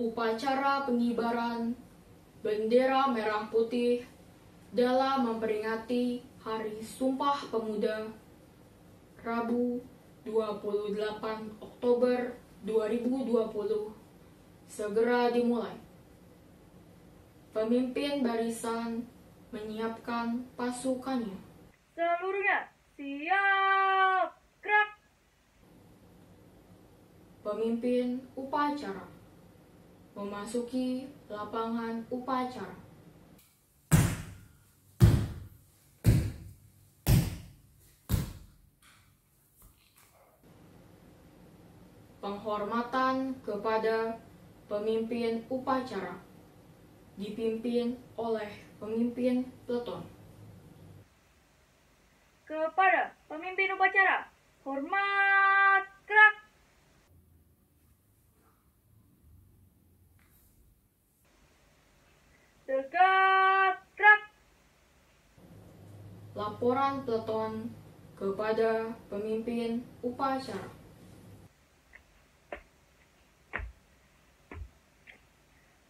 upacara pengibaran bendera merah putih dalam memperingati Hari Sumpah Pemuda Rabu 28 Oktober 2020 segera dimulai. Pemimpin barisan menyiapkan pasukannya. Seluruhnya siap. Gerak. Pemimpin upacara memasuki lapangan upacara. Penghormatan kepada pemimpin upacara dipimpin oleh pemimpin peleton. Kepada pemimpin upacara, hormat gerak. Tegak gerak. Laporan peleton kepada pemimpin upacara.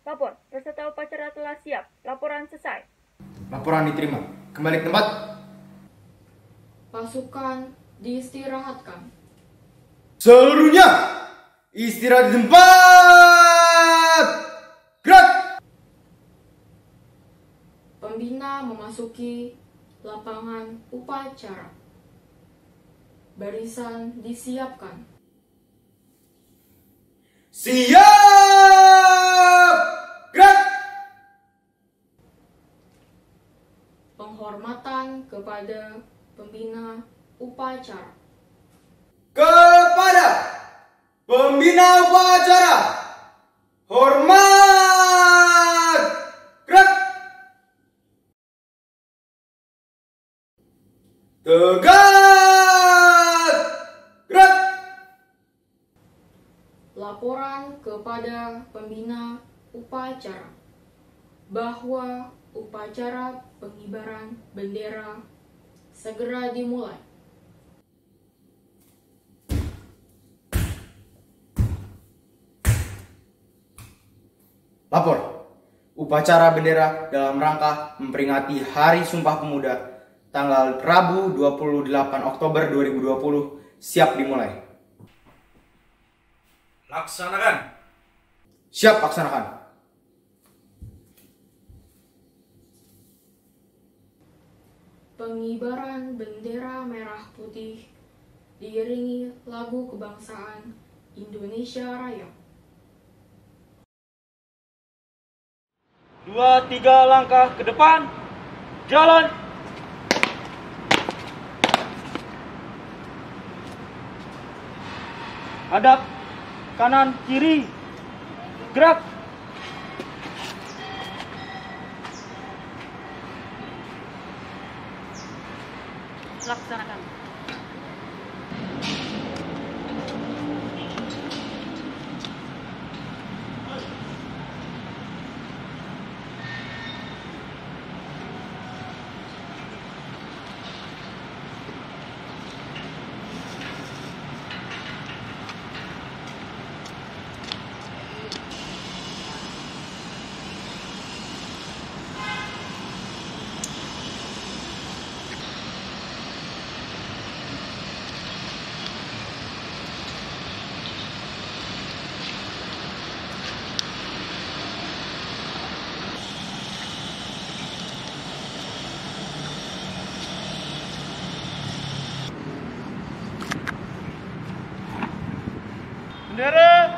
Lapor, peserta upacara telah siap. Laporan selesai. Laporan diterima. Kembali ke tempat. Pasukan diistirahatkan. Seluruhnya istirahat di tempat. Gerak. Pembina memasuki lapangan upacara. Barisan disiapkan. Siap. Gerak. Penghormatan kepada pembina upacara. Kepada pembina upacara. Hormat. Gerak. Tegak. Gerak. Laporan kepada pembina upacara bahwa upacara pengibaran bendera segera dimulai. Lapor. Upacara bendera dalam rangka memperingati Hari Sumpah Pemuda tanggal Rabu 28 Oktober 2020 siap dimulai. Laksanakan. Siap laksanakan. Pengibaran bendera merah putih diiringi lagu kebangsaan Indonesia Raya. Dua tiga langkah ke depan. Jalan. Hadap kanan kiri. Gerak. Laksanakan. Bendera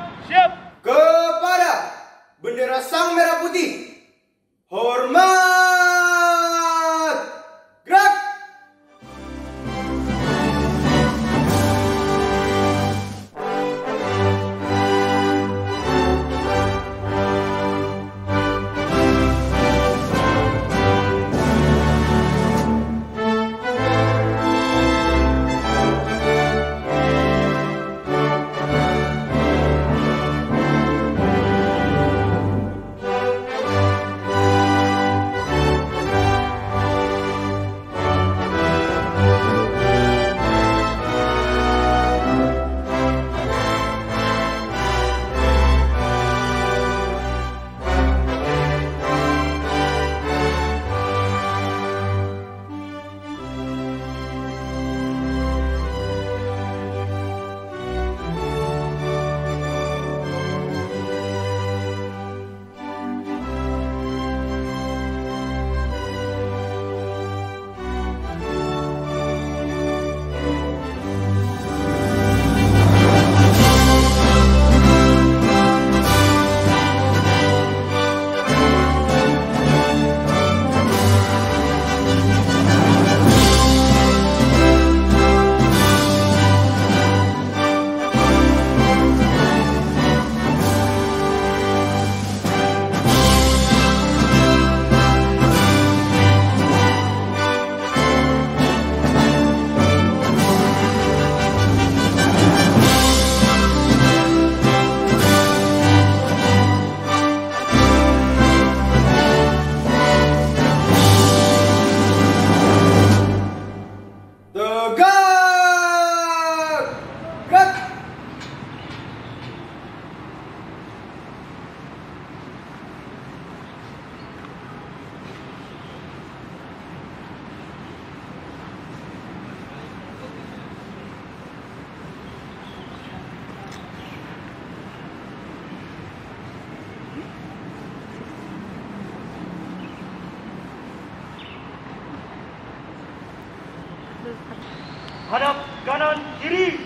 Hadap kanan kiri.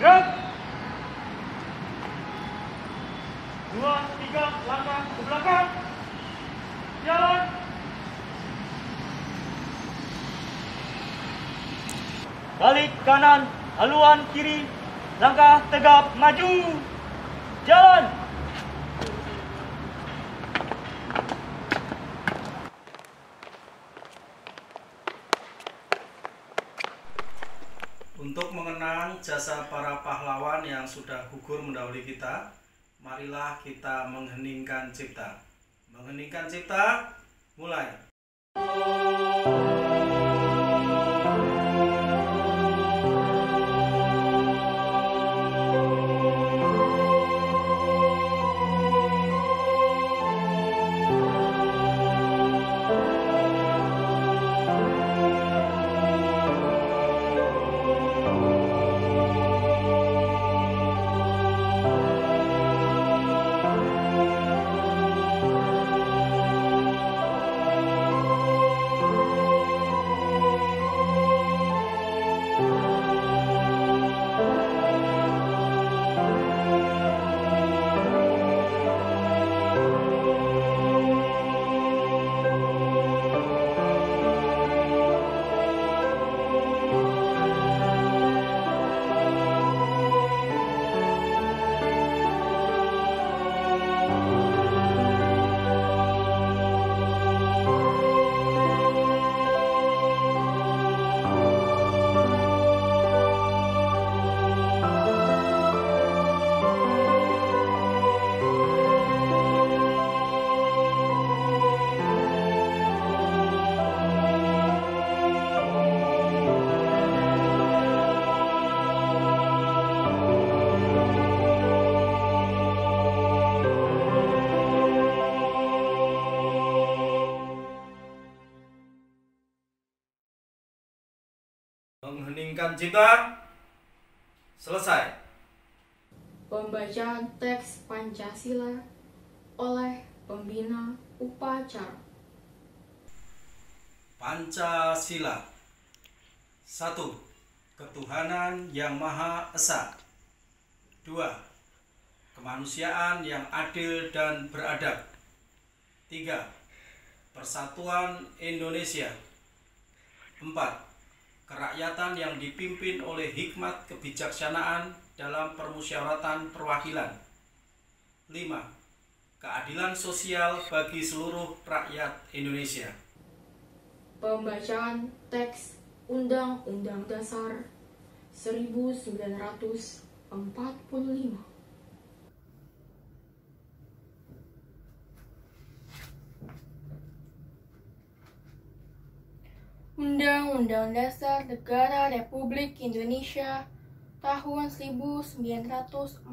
Gerak. Dua, tiga, langkah ke belakang. Jalan. Balik kanan, haluan kiri. Langkah tegap maju. Jalan. Untuk mengenang jasa para pahlawan yang sudah gugur mendahului kita, marilah kita mengheningkan cipta. Mengheningkan cipta, mulai. Cipta, selesai. Pembacaan teks Pancasila oleh pembina upacara. Pancasila 1. Ketuhanan yang Maha Esa 2. Kemanusiaan yang adil dan beradab 3. Persatuan Indonesia 4. Kerakyatan yang dipimpin oleh hikmat kebijaksanaan dalam permusyawaratan perwakilan 5. Keadilan sosial bagi seluruh rakyat Indonesia Pembacaan teks Undang-Undang Dasar 1945. Undang-Undang Dasar Negara Republik Indonesia tahun 1945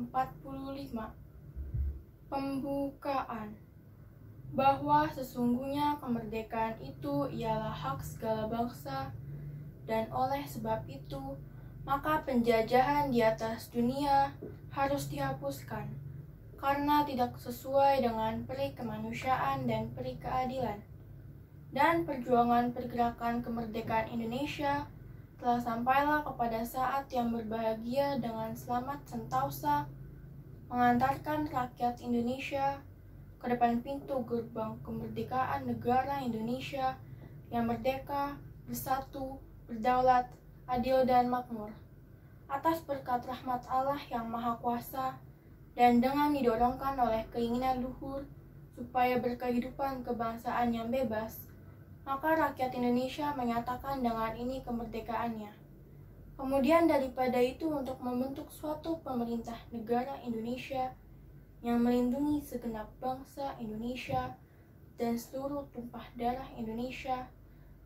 Pembukaan bahwa sesungguhnya kemerdekaan itu ialah hak segala bangsa dan oleh sebab itu maka penjajahan di atas dunia harus dihapuskan karena tidak sesuai dengan peri kemanusiaan dan peri keadilan. Dan perjuangan pergerakan kemerdekaan Indonesia telah sampailah kepada saat yang berbahagia dengan selamat sentausa mengantarkan rakyat Indonesia ke depan pintu gerbang kemerdekaan negara Indonesia yang merdeka, bersatu, berdaulat, adil dan makmur. Atas berkat rahmat Allah yang Maha Kuasa dan dengan didorongkan oleh keinginan luhur supaya berkehidupan kebangsaan yang bebas, maka rakyat Indonesia menyatakan dengan ini kemerdekaannya. Kemudian daripada itu untuk membentuk suatu pemerintah negara Indonesia yang melindungi segenap bangsa Indonesia dan seluruh tumpah darah Indonesia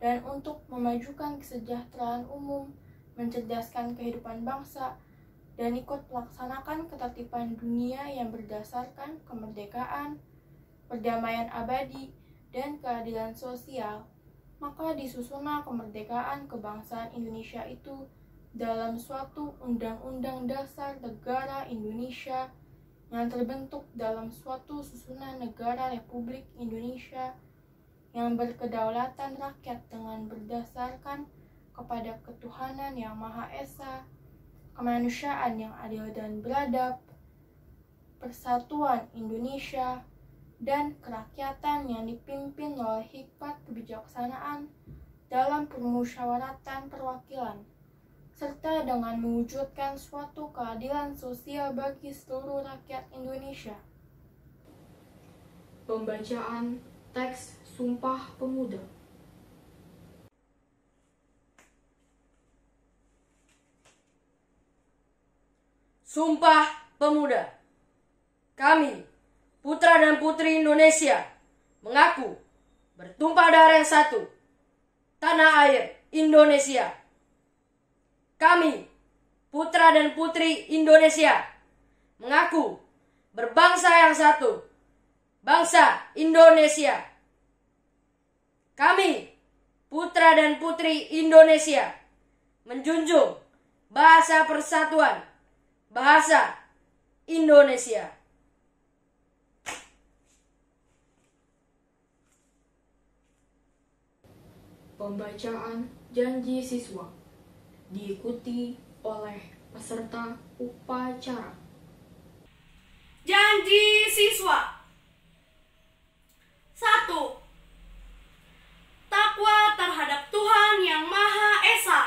dan untuk memajukan kesejahteraan umum, mencerdaskan kehidupan bangsa, dan ikut melaksanakan ketertiban dunia yang berdasarkan kemerdekaan, perdamaian abadi, dan keadilan sosial, maka disusunlah kemerdekaan kebangsaan Indonesia itu dalam suatu undang-undang dasar negara Indonesia yang terbentuk dalam suatu susunan negara Republik Indonesia yang berkedaulatan rakyat dengan berdasarkan kepada ketuhanan yang Maha Esa, kemanusiaan yang adil dan beradab, persatuan Indonesia, dan kerakyatan yang dipimpin oleh hikmat kebijaksanaan dalam permusyawaratan perwakilan, serta dengan mewujudkan suatu keadilan sosial bagi seluruh rakyat Indonesia. Pembacaan teks Sumpah Pemuda Sumpah Pemuda Kami, putra dan putri Indonesia, mengaku bertumpah darah yang satu, tanah air Indonesia. Kami, putra dan putri Indonesia, mengaku berbangsa yang satu, bangsa Indonesia. Kami, putra dan putri Indonesia, menjunjung bahasa persatuan, bahasa Indonesia. Pembacaan Janji Siswa diikuti oleh peserta upacara. Janji siswa. Satu. Takwa terhadap Tuhan Yang Maha Esa.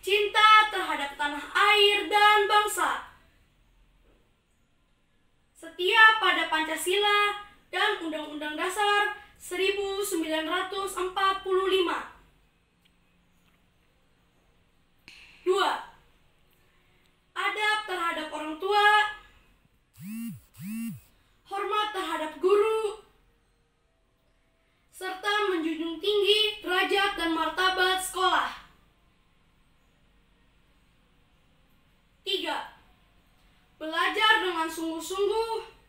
Cinta terhadap tanah air dan bangsa. Setia pada Pancasila dan Undang-Undang Dasar 1945. Dua. Adab terhadap orang tua. Hormat terhadap guru. Serta menjunjung tinggi derajat dan martabat sekolah. Tiga. Belajar dengan sungguh-sungguh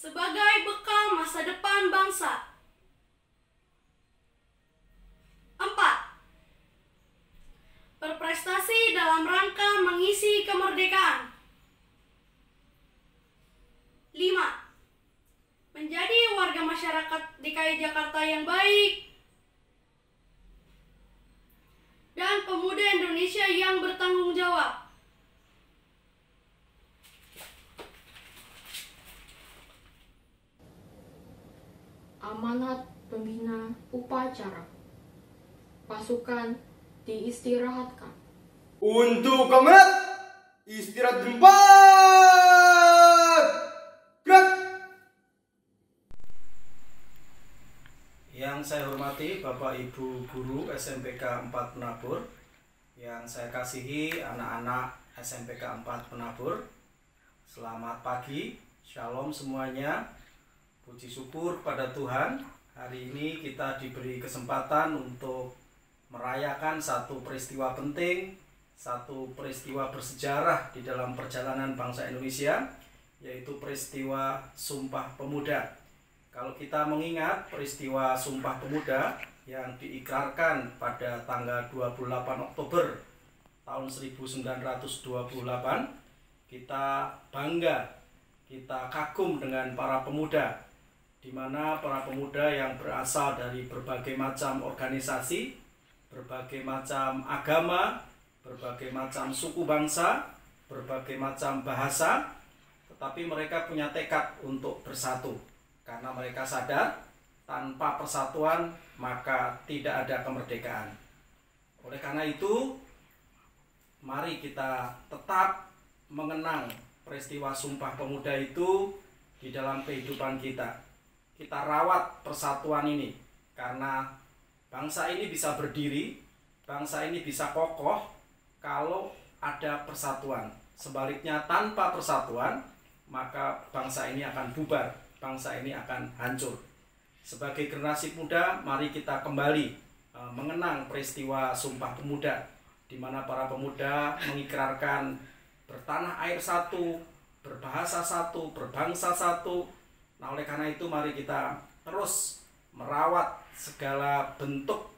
sebagai bekal masa depan bangsa. Empat. Berprestasi dalam rangka mengisi kemerdekaan. Lima. Menjadi warga masyarakat DKI Jakarta yang baik dan pemuda Indonesia yang bertanggung jawab. Amanat Pembina Upacara Pasukan diistirahatkan. Untuk komentar istirahat tempat. Gerak. Yang saya hormati Bapak Ibu Guru SMPK 4 Penabur Yang saya kasihi anak-anak SMPK 4 Penabur. Selamat pagi, Shalom semuanya. Puji syukur kepada Tuhan Hari ini kita diberi kesempatan untuk merayakan satu peristiwa penting Satu peristiwa bersejarah di dalam perjalanan bangsa Indonesia Yaitu peristiwa Sumpah Pemuda kalau kita mengingat peristiwa Sumpah Pemuda yang diikrarkan pada tanggal 28 Oktober tahun 1928, kita bangga, kita kagum dengan para pemuda, di mana para pemuda yang berasal dari berbagai macam organisasi, berbagai macam agama, berbagai macam suku bangsa, berbagai macam bahasa, tetapi mereka punya tekad untuk bersatu karena mereka sadar tanpa persatuan maka tidak ada kemerdekaan. Oleh karena itu, mari kita tetap mengenang peristiwa Sumpah Pemuda itu di dalam kehidupan kita. Kita rawat persatuan ini karena bangsa ini bisa berdiri, bangsa ini bisa kokoh kalau ada persatuan. Sebaliknya tanpa persatuan, maka bangsa ini akan bubar bangsa ini akan hancur. Sebagai generasi muda, mari kita kembali uh, mengenang peristiwa Sumpah Pemuda, di mana para pemuda mengikrarkan bertanah air satu, berbahasa satu, berbangsa satu. Nah, oleh karena itu, mari kita terus merawat segala bentuk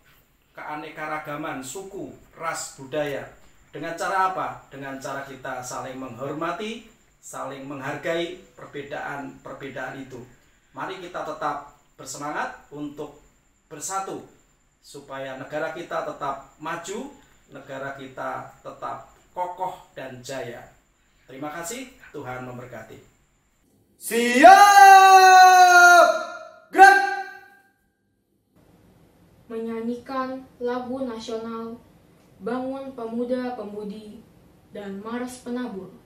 keanekaragaman suku, ras, budaya. Dengan cara apa? Dengan cara kita saling menghormati, saling menghargai perbedaan-perbedaan itu. Mari kita tetap bersemangat untuk bersatu supaya negara kita tetap maju, negara kita tetap kokoh dan jaya. Terima kasih, Tuhan memberkati. Siap! Gerak! menyanyikan lagu nasional Bangun Pemuda Pemudi dan Mars Penabur.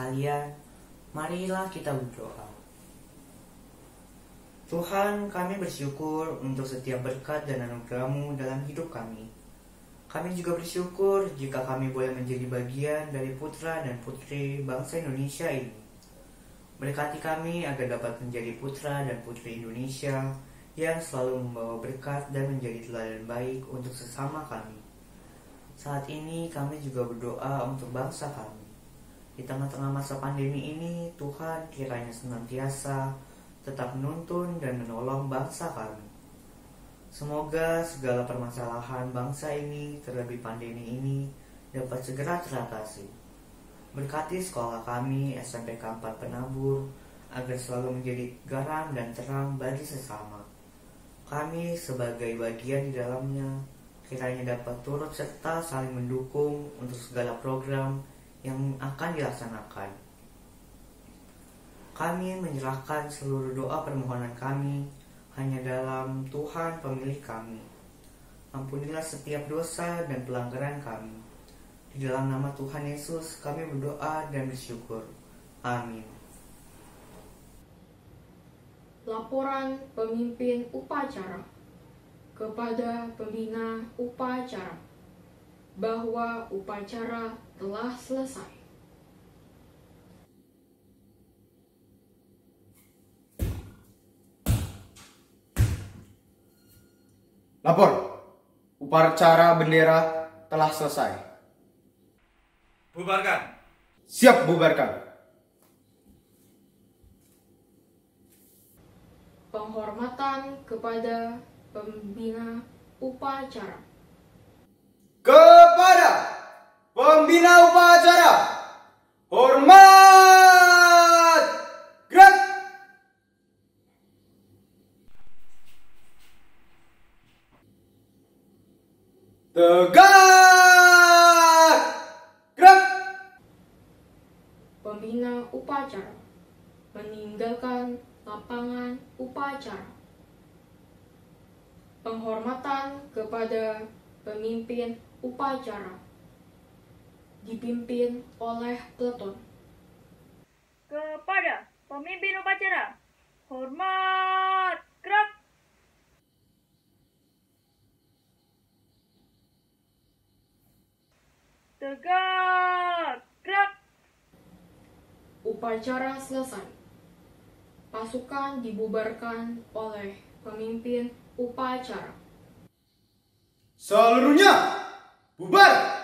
Sekalian, marilah kita berdoa. Tuhan, kami bersyukur untuk setiap berkat dan anugerah-Mu dalam hidup kami. Kami juga bersyukur jika kami boleh menjadi bagian dari putra dan putri bangsa Indonesia ini. Berkati kami agar dapat menjadi putra dan putri Indonesia yang selalu membawa berkat dan menjadi teladan baik untuk sesama kami. Saat ini kami juga berdoa untuk bangsa kami. Di tengah-tengah masa pandemi ini, Tuhan kiranya senantiasa tetap menuntun dan menolong bangsa kami. Semoga segala permasalahan bangsa ini, terlebih pandemi ini, dapat segera teratasi. Berkati sekolah kami, SMPK 4 Penabur, agar selalu menjadi garam dan terang bagi sesama. Kami sebagai bagian di dalamnya, kiranya dapat turut serta saling mendukung untuk segala program yang akan dilaksanakan. Kami menyerahkan seluruh doa permohonan kami hanya dalam Tuhan pemilik kami. Ampunilah setiap dosa dan pelanggaran kami. Di dalam nama Tuhan Yesus kami berdoa dan bersyukur. Amin. Laporan pemimpin upacara kepada pembina upacara bahwa upacara telah selesai. Lapor, upacara bendera telah selesai. Bubarkan. Siap bubarkan. Penghormatan kepada pembina upacara. Kepada pembina upacara, hormat! Gerak! Tegak! Gerak! Pembina upacara meninggalkan lapangan upacara. Penghormatan kepada pemimpin upacara dipimpin oleh peleton. Kepada pemimpin upacara, hormat, gerak. Tegak, gerak. Upacara selesai. Pasukan dibubarkan oleh pemimpin upacara. Seluruhnya bubar!